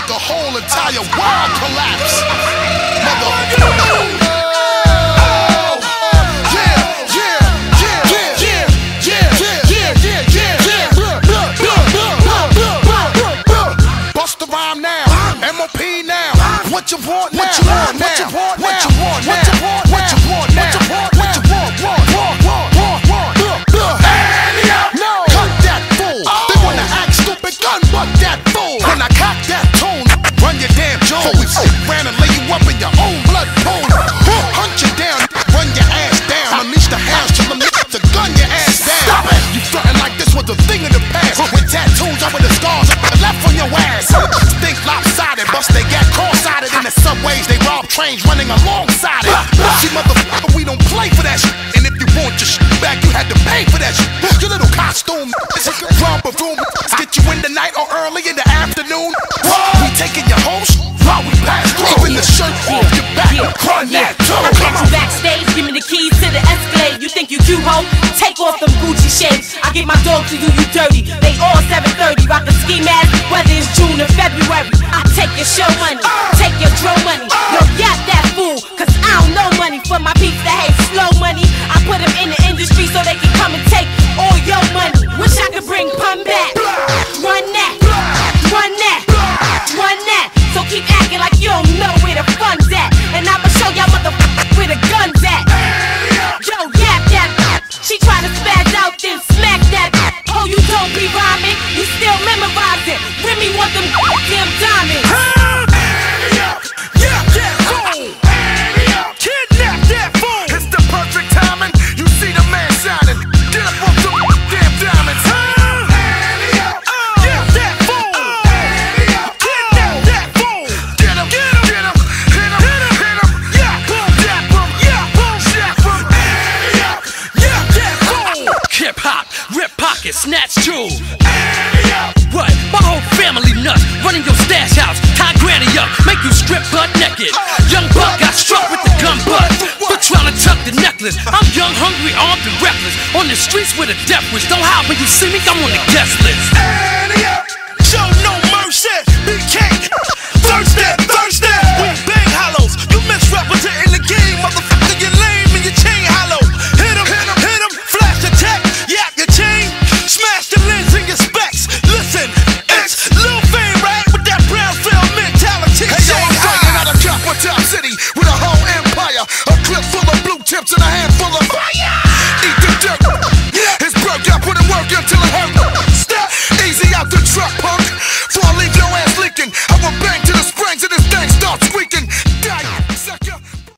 like a whole entire world collapse. Mother. Busta Rhymes now, MOP now. What you want now? What you want now? Trains running alongside it. See, motherfucker, we don't play for that shit. And if you want your shit back, you had to pay for that shit. Your little costume, romper room, get you in the night or early in the afternoon. We taking your host while we pass through. Even the shirt off your back, run that too. I catch you backstage, give me the keys to the Escalade. You think you cute, ho? Take off them Gucci shades. I get my dog to do you dirty. They all 730, rock the ski mask, whether it's June or February. I take your show money, take your dro money. Yo, yap that fool, cause I don't know money for my peeps that hate slow money. Rip pocket, snatch jewel. What? My whole family nuts. Running your stash house, tie granny up, make you strip butt naked. Young buck got struck with the gun butt for trying to tuck the necklace. I'm young, hungry, armed, and reckless. On the streets with a death wish. Don't hide when you see me, I'm on the guest list.